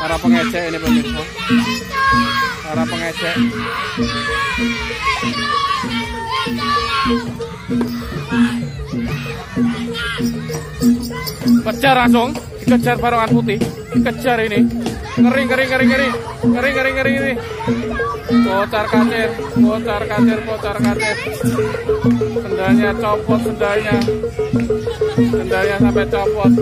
Para pengecek ini pemirsa. Para pengecek. Kejar langsung, dikejar barongan putih, dikejar ini. Kering kering kering kering, kering kering kering ini. Bocar kacir, bocar kacir, bocar kacir. Sendalnya copot sendalnya sendalnya sampai copot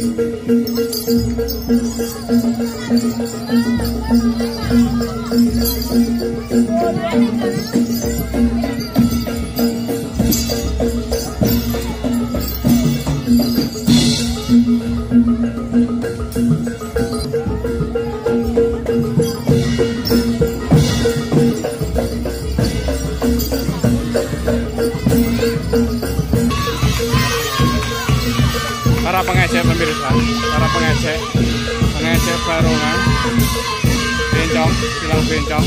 Thank you. Pemirsa para pengecek pengecek barongan bencong bencong bencong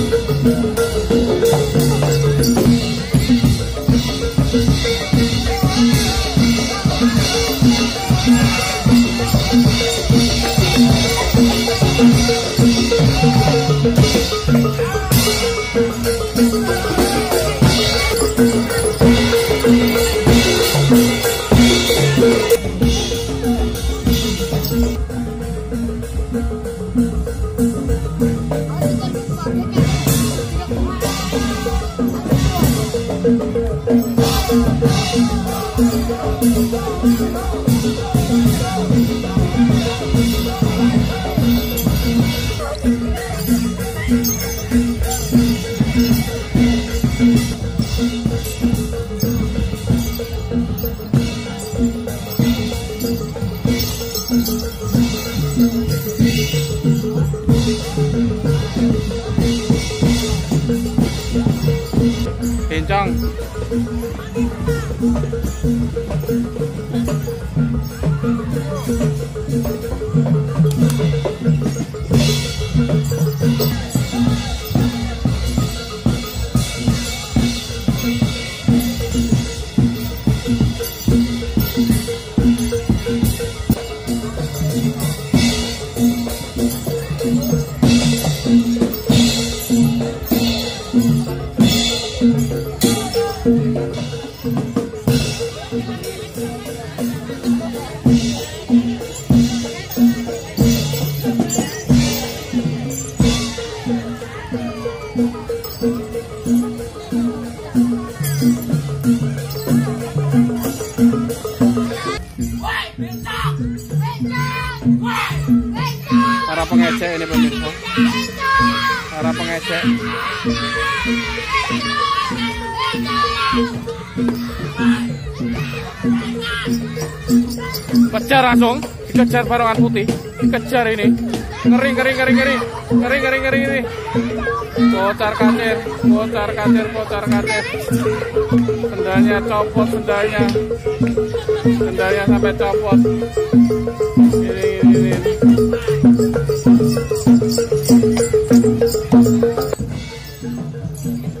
Bencong. Para pengecek ini pemirsa. Para pengecek. kejar langsung. Dikejar barongan putih. Kejar ini. Ngeri ngeri ngeri ngeri. Ngeri ngeri ngeri ini. Bocar kacir bocar kacir bocar kacir sendalnya copot sendalnya. Sendalnya sampai copot. Ini ini ini. Thank.